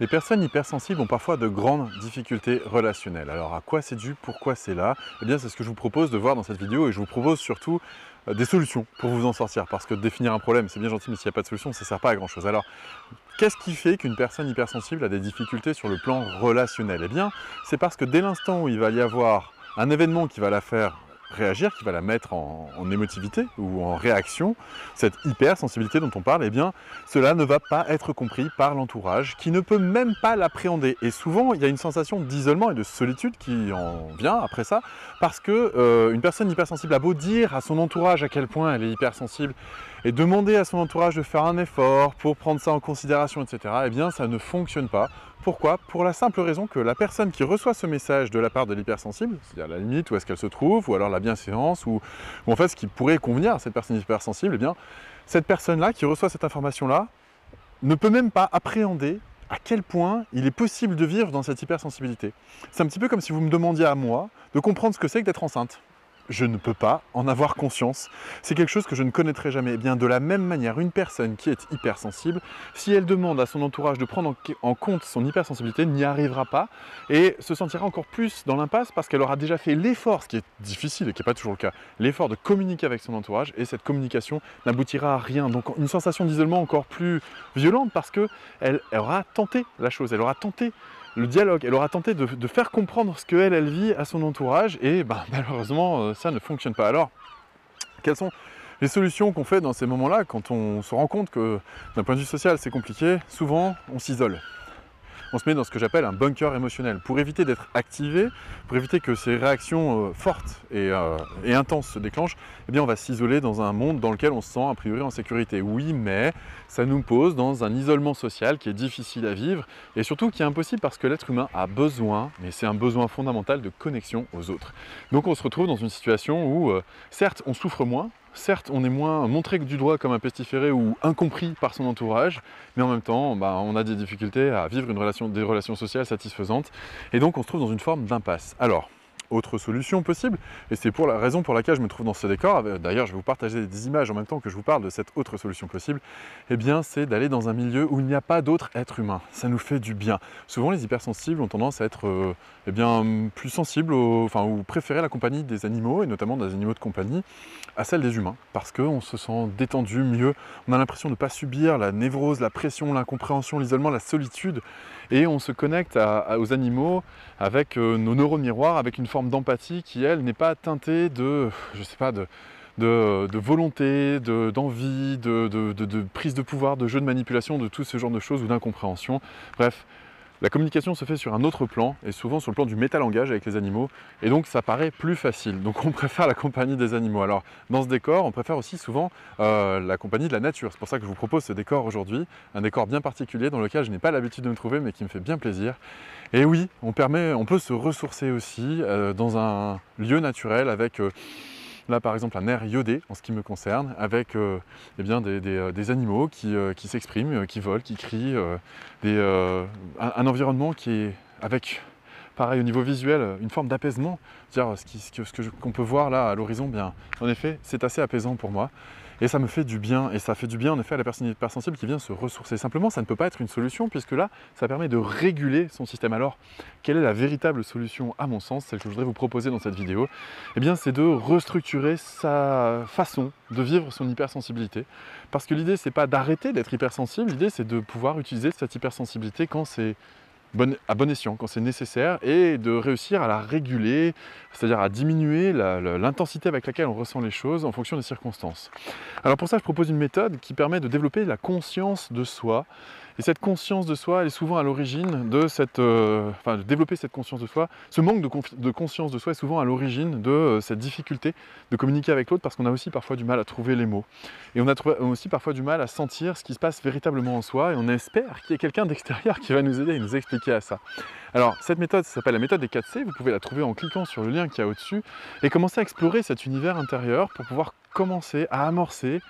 Les personnes hypersensibles ont parfois de grandes difficultés relationnelles. Alors à quoi c'est dû? Pourquoi c'est là? Eh bien c'est ce que je vous propose de voir dans cette vidéo et je vous propose surtout euh, des solutions pour vous en sortir. Parce que définir un problème c'est bien gentil mais s'il n'y a pas de solution ça ne sert pas à grand chose. Alors qu'est-ce qui fait qu'une personne hypersensible a des difficultés sur le plan relationnel? Eh bien c'est parce que dès l'instant où il va y avoir un événement qui va la faire réagir, qui va la mettre en, émotivité ou en réaction, cette hypersensibilité dont on parle, eh bien, cela ne va pas être compris par l'entourage, qui ne peut même pas l'appréhender. Et souvent, il y a une sensation d'isolement et de solitude qui en vient après ça, parce que euh, une personne hypersensible a beau dire à son entourage à quel point elle est hypersensible, et demander à son entourage de faire un effort pour prendre ça en considération, etc., eh bien, ça ne fonctionne pas. Pourquoi? Pour la simple raison que la personne qui reçoit ce message de la part de l'hypersensible, c'est-à-dire la limite où est-ce qu'elle se trouve, ou alors la bienséance, ou, en fait ce qui pourrait convenir à cette personne hypersensible, eh bien, cette personne-là qui reçoit cette information-là ne peut même pas appréhender à quel point il est possible de vivre dans cette hypersensibilité. C'est un petit peu comme si vous me demandiez à moi de comprendre ce que c'est que d'être enceinte je ne peux pas en avoir conscience. C'est quelque chose que je ne connaîtrai jamais. Et eh bien de la même manière, une personne qui est hypersensible, si elle demande à son entourage de prendre en compte son hypersensibilité, n'y arrivera pas et se sentira encore plus dans l'impasse parce qu'elle aura déjà fait l'effort, ce qui est difficile et qui n'est pas toujours le cas, l'effort de communiquer avec son entourage et cette communication n'aboutira à rien. Donc une sensation d'isolement encore plus violente parce qu'elle aura tenté la chose, elle aura tenté le dialogue. Elle aura tenté de, faire comprendre ce qu'elle, elle vit à son entourage et bah, malheureusement, euh, ça ne fonctionne pas. Alors, quelles sont les solutions qu'on fait dans ces moments-là quand on se rend compte que d'un point de vue social c'est compliqué? Souvent, on s'isole on se met dans ce que j'appelle un bunker émotionnel. Pour éviter d'être activé, pour éviter que ces réactions euh, fortes euh, et, intenses se déclenchent, eh bien on va s'isoler dans un monde dans lequel on se sent a priori en sécurité. Oui, mais ça nous pose dans un isolement social qui est difficile à vivre et surtout qui est impossible parce que l'être humain a besoin, mais c'est un besoin fondamental de connexion aux autres. Donc on se retrouve dans une situation où, euh, certes, on souffre moins, Certes, on est moins montré que du doigt comme un pestiféré ou incompris par son entourage, mais en même temps, bah, on a des difficultés à vivre une relation, des relations sociales satisfaisantes, et donc on se trouve dans une forme d'impasse. Alors, autre solution possible, et c'est pour la raison pour laquelle je me trouve dans ce décor, d'ailleurs je vais vous partager des images en même temps que je vous parle de cette autre solution possible, eh bien c'est d'aller dans un milieu où il n'y a pas d'autres êtres humains. Ça nous fait du bien. Souvent les hypersensibles ont tendance à être euh, eh bien, plus sensibles, enfin, ou préférer la compagnie des animaux, et notamment des animaux de compagnie, à celle des humains, parce qu'on se sent détendu, mieux, on a l'impression de ne pas subir la névrose, la pression, l'incompréhension, l'isolement, la solitude, et on se connecte aux animaux avec euh, nos neurones miroirs, avec une forme d'empathie qui, elle, n'est pas teintée de, je sais pas, de, volonté, d'envie, de, de, prise de pouvoir, de jeu de manipulation, de tout ce genre de choses ou d'incompréhension. Bref, la communication se fait sur un autre plan, et souvent sur le plan du métalangage avec les animaux, et donc ça paraît plus facile. Donc on préfère la compagnie des animaux. Alors dans ce décor, on préfère aussi souvent euh, la compagnie de la nature. C'est pour ça que je vous propose ce décor aujourd'hui, un décor bien particulier dans lequel je n'ai pas l'habitude de me trouver, mais qui me fait bien plaisir. Et oui, on, permet, on peut se ressourcer aussi euh, dans un lieu naturel avec... Euh, Là, par exemple, un air iodé en ce qui me concerne, avec euh, eh bien, des, euh, animaux qui, euh, s'expriment, qui volent, qui crient, un, environnement qui est avec, pareil au niveau visuel, une forme d'apaisement. Ce qu'on ce qu'on peut voir là à l'horizon, bien, en effet, c'est assez apaisant pour moi. Et ça me fait du bien, et ça fait du bien en effet à la personne hypersensible qui vient se ressourcer. Simplement, ça ne peut pas être une solution, puisque là, ça permet de réguler son système. Alors, quelle est la véritable solution, à mon sens, celle que je voudrais vous proposer dans cette vidéo? Eh bien, c'est de restructurer sa façon de vivre son hypersensibilité. Parce que l'idée, c'est pas d'arrêter d'être hypersensible, l'idée, c'est de pouvoir utiliser cette hypersensibilité quand c'est à bon escient quand c'est nécessaire et de réussir à la réguler, c'est-à-dire à diminuer l'intensité avec laquelle on ressent les choses en fonction des circonstances. Alors pour ça, je propose une méthode qui permet de développer la conscience de soi et cette conscience de soi, elle est souvent à l'origine de cette... Euh, enfin, de développer cette conscience de soi. Ce manque de, conscience de soi est souvent à l'origine de euh, cette difficulté de communiquer avec l'autre parce qu'on a aussi parfois du mal à trouver les mots. Et on a aussi parfois du mal à sentir ce qui se passe véritablement en soi et on espère qu'il y ait quelqu'un d'extérieur qui va nous aider et nous expliquer à ça. Alors, cette méthode s'appelle la méthode des 4C. Vous pouvez la trouver en cliquant sur le lien qui est au-dessus et commencer à explorer cet univers intérieur pour pouvoir commencer à amorcer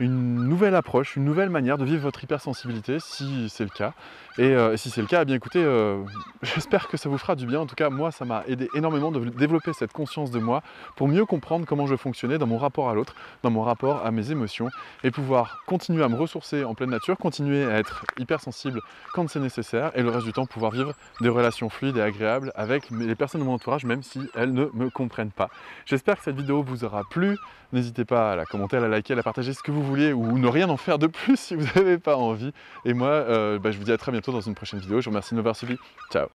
une nouvelle approche, une nouvelle manière de vivre votre hypersensibilité si c'est le cas. Et euh, si c'est le cas, eh bien écoutez, euh, j'espère que ça vous fera du bien. En tout cas, moi, ça m'a aidé énormément de développer cette conscience de moi pour mieux comprendre comment je fonctionnais dans mon rapport à l'autre, dans mon rapport à mes émotions et pouvoir continuer à me ressourcer en pleine nature, continuer à être hypersensible quand c'est nécessaire et le reste du temps pouvoir vivre des relations fluides et agréables avec les personnes de mon entourage, même si elles ne me comprennent pas. J'espère que cette vidéo vous aura plu. N'hésitez pas à la commenter, à la liker, à la partager ce que vous voulez ou ne rien en faire de plus si vous n'avez pas envie. Et moi, euh, bah, je vous dis à très bientôt dans une prochaine vidéo. Je vous remercie de m'avoir suivi. Ciao